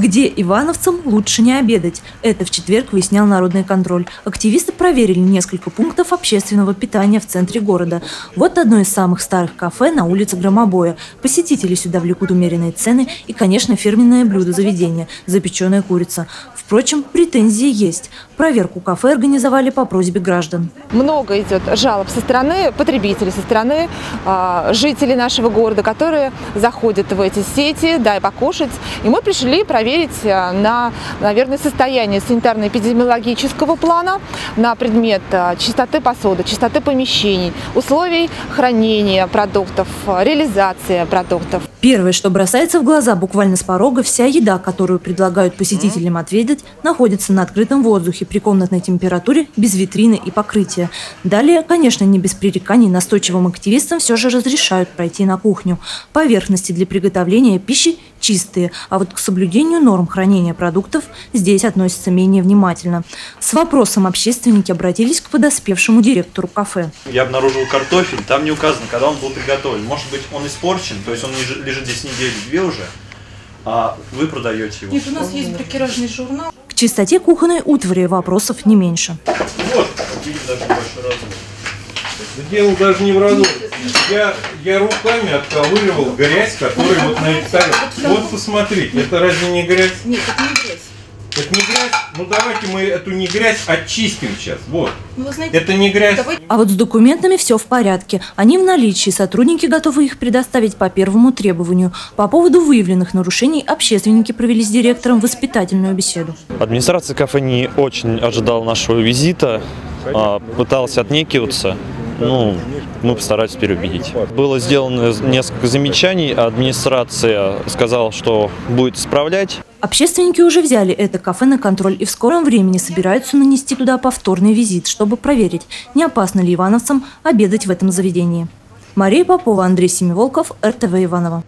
Где ивановцам лучше не обедать? Это в четверг выяснял народный контроль. Активисты проверили несколько пунктов общественного питания в центре города. Вот одно из самых старых кафе на улице Громобоя. Посетители сюда влекут умеренные цены и, конечно, фирменное блюдо заведения – запеченная курица. Впрочем, претензии есть. Проверку кафе организовали по просьбе граждан. Много идет жалоб со стороны потребителей, со стороны э, жителей нашего города, которые заходят в эти сети, дай покушать. И мы пришли проверить а, на, наверное, состояние санитарно-эпидемиологического плана, на предмет а, чистоты посуды, чистоты помещений, условий хранения продуктов, реализации продуктов. Первое, что бросается в глаза буквально с порога, вся еда, которую предлагают посетителям отведать, находится на открытом воздухе при комнатной температуре, без витрины и покрытия. Далее, конечно, не без пререканий настойчивым активистам все же разрешают пройти на кухню. Поверхности для приготовления пищи чистые, а вот к соблюдению норм хранения продуктов здесь относятся менее внимательно. С вопросом общественники обратились к подоспевшему директору кафе. Я обнаружил картофель, там не указано, когда он был приготовлен. Может быть, он испорчен, то есть он лежит здесь недели-две уже, а вы продаете его. Нет, у нас есть брикеражный журнал. К чистоте кухонной утвари вопросов не меньше. Вот, видим даже небольшой размер. Дело даже не в разу. Я, я руками отковыривал грязь, которая вот на этой Вот посмотрите, это разве не грязь? Нет, это не грязь. Это не грязь? Ну давайте мы эту не грязь очистим сейчас. Вот. Ну, вы знаете, это не грязь. давайте- А вот с документами все в порядке. Они в наличии, сотрудники готовы их предоставить по первому требованию. По поводу выявленных нарушений общественники провели с директором воспитательную беседу. Администрация кафе не очень ожидала нашего визита, а, пыталась отнекиваться. Ну, мы постарались переубедить. Было сделано несколько замечаний, администрация сказала, что будет исправлять. Общественники уже взяли это кафе на контроль и в скором времени собираются нанести туда повторный визит, чтобы проверить, не опасно ли ивановцам обедать в этом заведении. Мария Попова, Андрей Семиволков, РТВ Иваново.